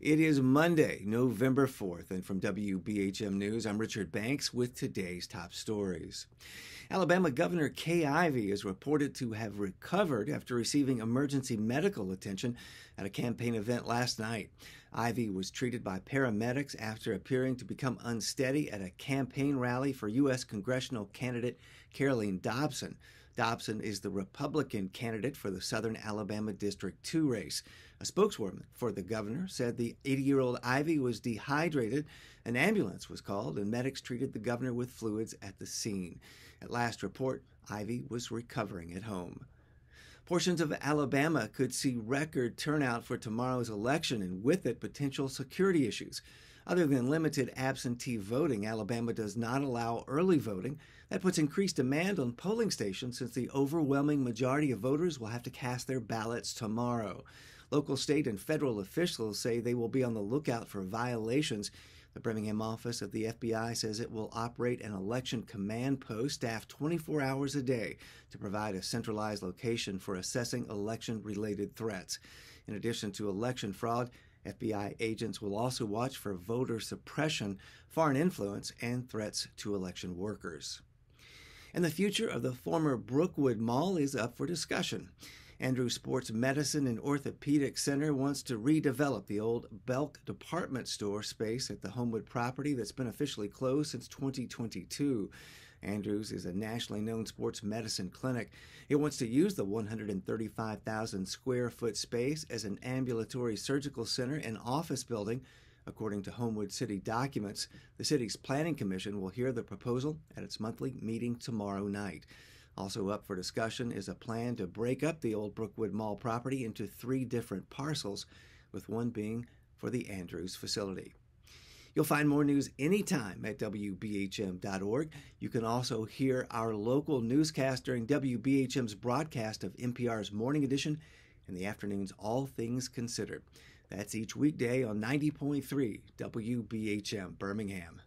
It is Monday, November 4th, and from WBHM News, I'm Richard Banks with today's top stories. Alabama Governor Kay Ivey is reported to have recovered after receiving emergency medical attention at a campaign event last night. Ivey was treated by paramedics after appearing to become unsteady at a campaign rally for U.S. congressional candidate Caroleene Dobson. Dobson is the Republican candidate for the Southern Alabama District 2 race. A spokeswoman for the governor said the 80 year old Ivey was dehydrated. An ambulance was called, and medics treated the governor with fluids at the scene. At last report, Ivey was recovering at home. Portions of Alabama could see record turnout for tomorrow's election, and with it, potential security issues. Other than limited absentee voting, Alabama does not allow early voting. That puts increased demand on polling stations since the overwhelming majority of voters will have to cast their ballots tomorrow. Local, state, and federal officials say they will be on the lookout for violations. The Birmingham office of the FBI says it will operate an election command post staffed 24 hours a day to provide a centralized location for assessing election related threats. In addition to election fraud, FBI agents will also watch for voter suppression, foreign influence, and threats to election workers. And the future of the former Brookwood Mall is up for discussion. Andrews Sports Medicine and Orthopedic Center wants to redevelop the old Belk department store space at the Homewood property that's been officially closed since 2022. Andrews is a nationally known sports medicine clinic. It wants to use the 135,000 square foot space as an ambulatory surgical center and office building. According to Homewood City documents, the city's planning commission will hear the proposal at its monthly meeting tomorrow night. Also up for discussion is a plan to break up the old Brookwood Mall property into three different parcels, with one being for the Andrews facility. You'll find more news anytime at WBHM.org. You can also hear our local newscast during WBHM's broadcast of NPR's Morning Edition and the afternoon's All Things Considered. That's each weekday on 90.3 WBHM Birmingham.